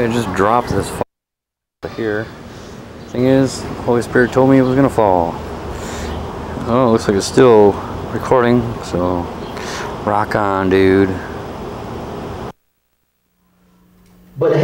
I just dropped this here. Thing is, Holy Spirit told me it was gonna fall. Oh, looks like it's still recording, so rock on, dude. But hey.